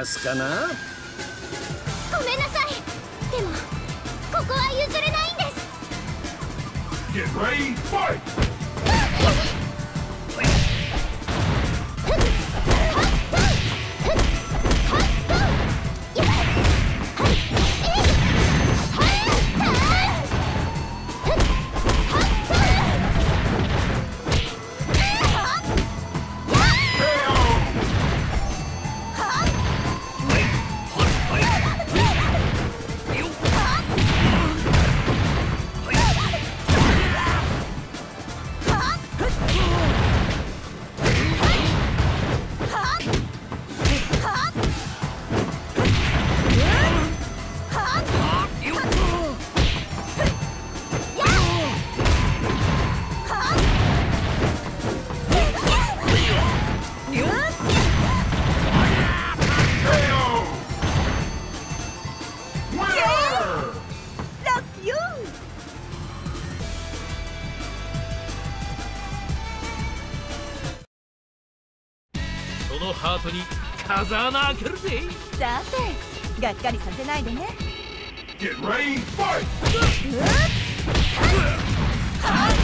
ますかな？ごめんなさい。でもここは譲れないんですハートに風穴開けるぜ。さてがっかりさせないでね。Get ready, fight!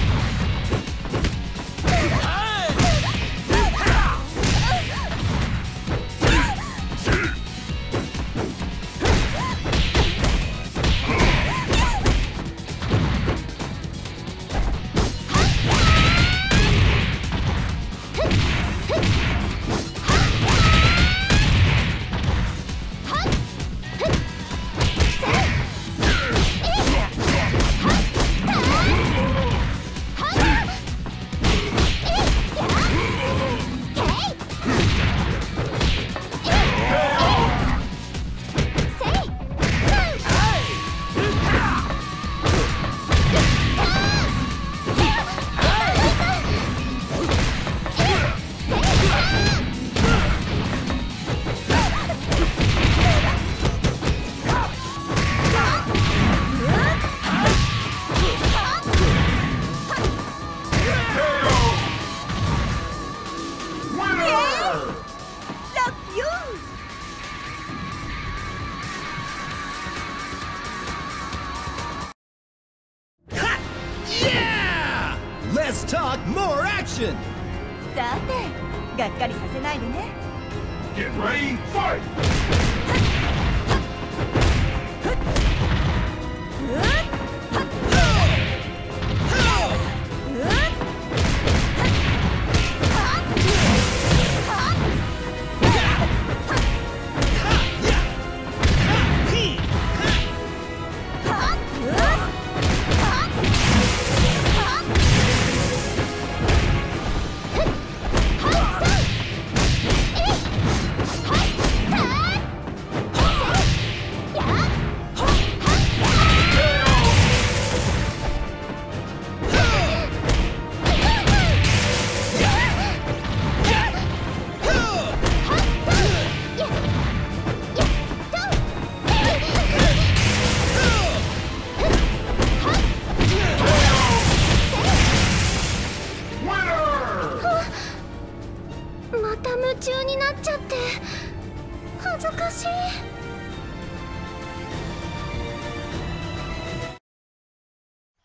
Get ready, fight! 恥ずかしい。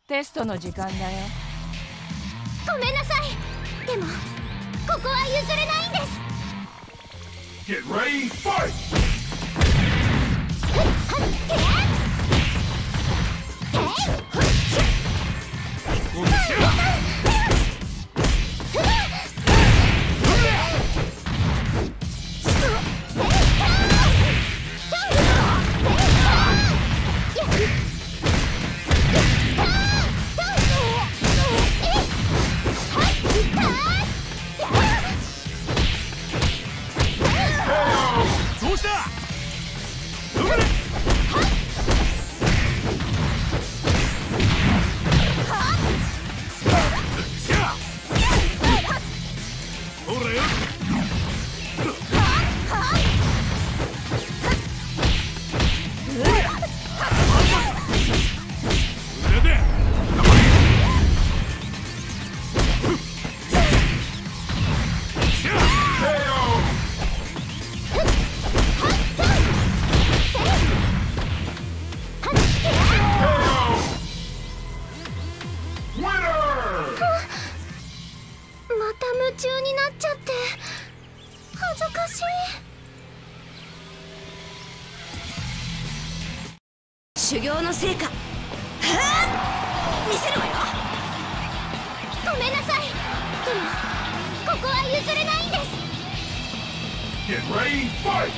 テストの時間だよ。ごめんなさい。でもここは譲れないんです。Get ready, fight! いでもここは譲れないんです Get ready, fight!